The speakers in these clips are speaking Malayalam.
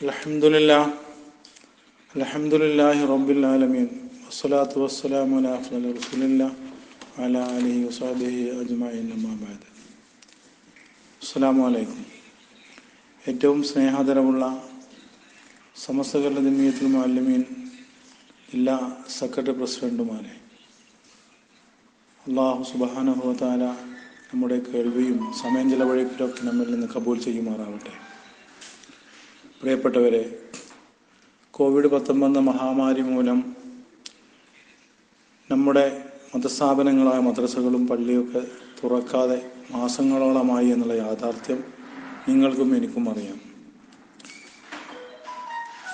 الحمد لله الحمد لله رب العالمين والصلاة والسلام على أفضل رسول الله وعلى آله وصحبه أجمعين أما بعد السلام عليكم ഏറ്റവും സ്നേഹാദരവുള്ള സമസ്തകരണ ജമിയത്തുൽ മാലിമീൻ ജില്ലാ സെക്രട്ടറി പ്രസിഡന്റുമാരെ അള്ളാഹു സുബാനുഭവത്താല നമ്മുടെ കേൾവിയും സമയം ചിലവഴിക്കലൊക്കെ നമ്മിൽ നിന്ന് കബൂൽ ചെയ്യുമാറാവട്ടെ പ്രിയപ്പെട്ടവരെ കോവിഡ് പത്തൊമ്പത് മഹാമാരി മൂലം നമ്മുടെ മതസ്ഥാപനങ്ങളായ മദ്രസകളും പള്ളിയൊക്കെ തുറക്കാതെ മാസങ്ങളോളമായി എന്നുള്ള യാഥാർത്ഥ്യം നിങ്ങൾക്കും എനിക്കും അറിയാം.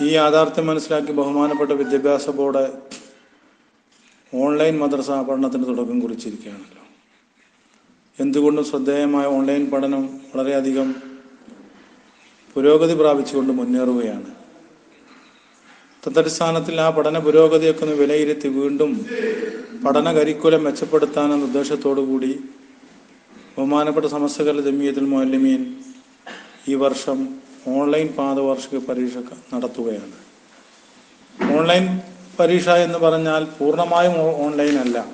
ഈ യാഥാർത്ഥ്യം മനസ്സിലാക്കി ബഹുമാനപ്പെട്ട വിദ്യാഭ്യാസ ബോർഡ് ഓൺലൈൻ മദ്രസ പഠനത്തിന് തുടക്കം കുറിച്ചിരിക്കുകയാണല്ലോ. എന്തുകൊണ്ടും ശ്രദ്ധേയമായ ഓൺലൈൻ പഠനം വളരെയധികം പുരോഗതി പ്രാപിച്ചുകൊണ്ട് മുന്നേറുകയാണ്. തദടിസ്ഥാനത്തിൽ ആ പഠന പുരോഗതിയൊക്കെ ഒന്ന് വിലയിരുത്തി വീണ്ടും പഠന കരിക്കുലം മെച്ചപ്പെടുത്താനെന്ന ഉദ്ദേശത്തോടു കൂടി ബഹുമാനപ്പെട്ട സമസ്തകല ജമീയത്തിൽ മൊല്ലമീൻ ഈ വർഷം ഓൺലൈൻ പാദവാർഷിക പരീക്ഷ നടത്തുകയാണ്. ഓൺലൈൻ പരീക്ഷ എന്ന് പറഞ്ഞാൽ പൂർണമായും ഓൺലൈൻ അല്ല.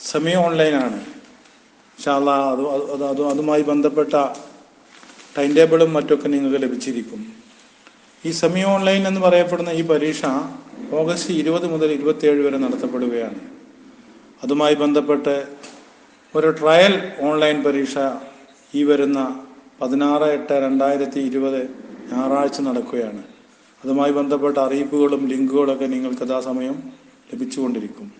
സെമി ഓൺലൈനാണ്. അത് അത് അത് അതുമായി ബന്ധപ്പെട്ട ടൈം ടേബിളും മറ്റൊക്കെ നിങ്ങൾക്ക് ലഭിച്ചിരിക്കും. ഈ സെമി ഓൺലൈൻ എന്ന് പറയപ്പെടുന്ന ഈ പരീക്ഷ ഓഗസ്റ്റ് ഇരുപത് മുതൽ ഇരുപത്തിയേഴ് വരെ നടത്തപ്പെടുകയാണ്. അതുമായി ബന്ധപ്പെട്ട് ഒരു ട്രയൽ ഓൺലൈൻ പരീക്ഷ ഈ വരുന്ന പതിനാറ് എട്ട് രണ്ടായിരത്തി ഇരുപത് ഞായറാഴ്ച നടക്കുകയാണ്. അതുമായി ബന്ധപ്പെട്ട അറിയിപ്പുകളും ലിങ്കുകളൊക്കെ നിങ്ങൾക്ക് യഥാസമയം ലഭിച്ചുകൊണ്ടിരിക്കും.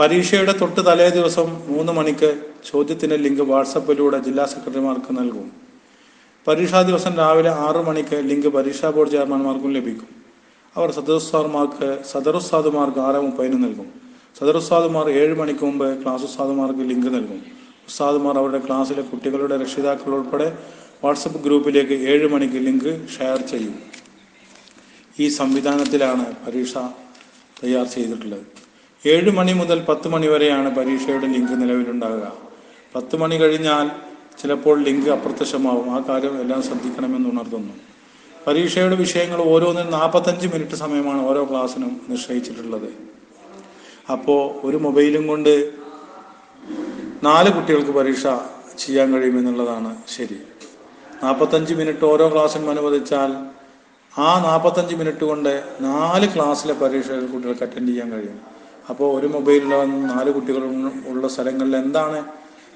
പരീക്ഷയുടെ തൊട്ട് തലേ ദിവസം മൂന്ന് മണിക്ക് ചോദ്യത്തിന് ലിങ്ക് വാട്സപ്പിലൂടെ ജില്ലാ സെക്രട്ടറിമാർക്ക് നൽകും. പരീക്ഷാ ദിവസം രാവിലെ ആറു മണിക്ക് ലിങ്ക് പരീക്ഷാ ബോർഡ് ചെയർമാൻമാർക്കും ലഭിക്കും. അവർ സദറുസ്താദുമാർക്ക് സദറുസ്താദുമാർക്ക് ആറ് മുപ്പതിന് നൽകും. സദറുസ്താദുമാർ ഏഴ് മണിക്ക് മുമ്പ് ക്ലാസ് ഉസ്താദുമാർക്ക് ലിങ്ക് നൽകും. ഉസ്താദുമാർ അവരുടെ ക്ലാസ്സിലെ കുട്ടികളുടെ രക്ഷിതാക്കൾ ഉൾപ്പെടെ വാട്സപ്പ് ഗ്രൂപ്പിലേക്ക് ഏഴ് മണിക്ക് ലിങ്ക് ഷെയർ ചെയ്യും. ഈ സംവിധാനത്തിലാണ് പരീക്ഷ തയ്യാർ ചെയ്തിട്ടുള്ളത്. ഏഴ് മണി മുതൽ പത്ത് മണി വരെയാണ് പരീക്ഷയുടെ ലിങ്ക് നിലവിലുണ്ടാകുക പത്ത് മണി കഴിഞ്ഞാൽ ചിലപ്പോൾ ലിങ്ക് അപ്രത്യക്ഷമാവും. ആ കാര്യം എല്ലാം ശ്രദ്ധിക്കണമെന്ന് ഉണർത്തുന്നു. പരീക്ഷയുടെ വിഷയങ്ങൾ ഓരോന്നിനും നാൽപ്പത്തഞ്ച് മിനിറ്റ് സമയമാണ് ഓരോ ക്ലാസ്സിനും നിശ്ചയിച്ചിട്ടുള്ളത്. അപ്പോൾ ഒരു മൊബൈലും കൊണ്ട് നാല് കുട്ടികൾക്ക് പരീക്ഷ ചെയ്യാൻ കഴിയുമെന്നുള്ളതാണ് ശരി. നാൽപ്പത്തഞ്ച് മിനിറ്റ് ഓരോ ക്ലാസ്സിനും അനുവദിച്ചാൽ ആ നാൽപ്പത്തഞ്ച് മിനിറ്റ് കൊണ്ട് നാല് ക്ലാസ്സിലെ പരീക്ഷകൾ കുട്ടികൾക്ക് അറ്റൻഡ് ചെയ്യാൻ കഴിയും. അപ്പോൾ ഒരു മൊബൈലിൽ നാല് കുട്ടികൾ ഉള്ള സ്ഥലങ്ങളിൽ എന്താണ്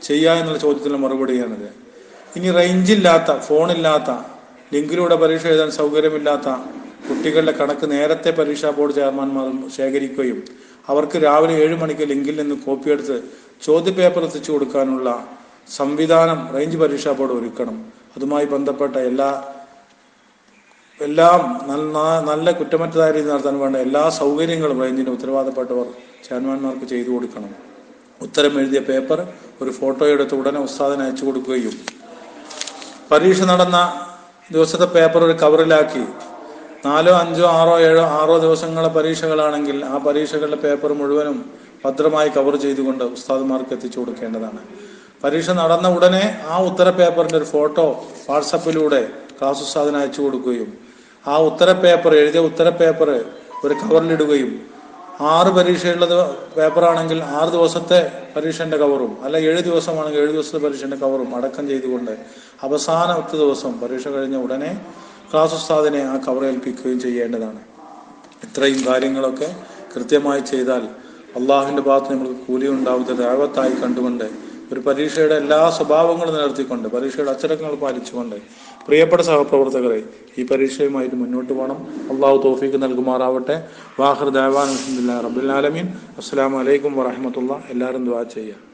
ചെയ്യുക എന്നുള്ള ചോദ്യത്തിന് മറുപടിയാണിത്. ഇനി റേഞ്ചില്ലാത്ത ഫോണില്ലാത്ത ലിങ്കിലൂടെ പരീക്ഷ എഴുതാൻ സൗകര്യമില്ലാത്ത കുട്ടികളുടെ കണക്ക് നേരത്തെ പരീക്ഷാ ബോർഡ് ചെയർമാൻമാർ ശേഖരിക്കുകയും അവർക്ക് രാവിലെ ഏഴ് മണിക്ക് ലിങ്കിൽ നിന്ന് കോപ്പിയെടുത്ത് ചോദ്യപേപ്പർ എത്തിച്ചു കൊടുക്കാനുള്ള സംവിധാനം റേഞ്ച് പരീക്ഷാ ബോർഡ് ഒരുക്കണം. അതുമായി ബന്ധപ്പെട്ട എല്ലാ എല്ലാം നല്ല കുറ്റമറ്റതായ രീതിയിൽ നടത്താൻ വേണ്ട എല്ലാ സൗകര്യങ്ങളും റേഞ്ചിന്റെ ഉത്തരവാദപ്പെട്ടവർ ചെയർമാൻമാർക്ക് ചെയ്തു കൊടുക്കണം. ഉത്തരം എഴുതിയ പേപ്പർ ഒരു ഫോട്ടോ എടുത്ത് ഉടനെ ഉസ്താദിന് അയച്ചു കൊടുക്കുകയും. പരീക്ഷ നടന്ന ദിവസത്തെ പേപ്പർ ഒരു കവറിലാക്കി. നാലോ അഞ്ചോ ആറോ ഏഴോ ആറോ ദിവസങ്ങളെ പരീക്ഷകളാണെങ്കിൽ ആ പരീക്ഷകളുടെ പേപ്പർ മുഴുവനും ഭദ്രമായി കവർ ചെയ്തുകൊണ്ട് ഉസ്താദുമാർക്ക് എത്തിച്ചു കൊടുക്കേണ്ടതാണ്. പരീക്ഷ നടന്ന ഉടനെ ആ ഉത്തര പേപ്പറിന്റെ ഒരു ഫോട്ടോ വാട്സപ്പിലൂടെ ക്ലാസ് ഉസ്താദിന് അയച്ചു കൊടുക്കുകയും. ആ ഉത്തര പേപ്പർ എഴുതിയ ഉത്തര പേപ്പർ ഒരു കവറിലിടുകയും ആറ് പരീക്ഷയുള്ളത് പേപ്പറാണെങ്കിൽ ആറ് ദിവസത്തെ പരീക്ഷന്റെ കവറും അല്ല ഏഴ് ദിവസമാണെങ്കിൽ ഏഴ് ദിവസത്തെ പരീക്ഷന്റെ കവറും അടക്കം ചെയ്തുകൊണ്ട് അവസാന അവസാനത്തെ ദിവസം പരീക്ഷ കഴിഞ്ഞ ഉടനെ ക്ലാസ് ഉസ്താദിനെ ആ കവർ ഏൽപ്പിക്കുകയും ചെയ്യേണ്ടതാണ്. ഇത്രയും കാര്യങ്ങളൊക്കെ കൃത്യമായി ചെയ്താൽ അള്ളാഹുവിന്റെ ഭാഗത്ത് നമ്മൾക്ക് കൂലി ഉണ്ടാവുന്ന ദൈവത്തായി കണ്ടുകൊണ്ട് ഒരു പരീക്ഷയുടെ എല്ലാ സ്വഭാവങ്ങളും നിലനിർത്തിക്കൊണ്ട് പരീക്ഷയുടെ അച്ചടക്കങ്ങൾ പാലിച്ചുകൊണ്ട് പ്രിയപ്പെട്ട സഹപ്രവർത്തകരെ ഈ പരീക്ഷയുമായിട്ട് മുന്നോട്ട് പോകണം. അള്ളാഹു തോഫീക്ക് നൽകുമാറാവട്ടെ. വാഹർ റബ്ബുൽ ആലമീൻ. അസ്സാം വലൈക്കും വറഹമത്തുള്ള എല്ലാവരും ദ്വാ ചെയ്യാം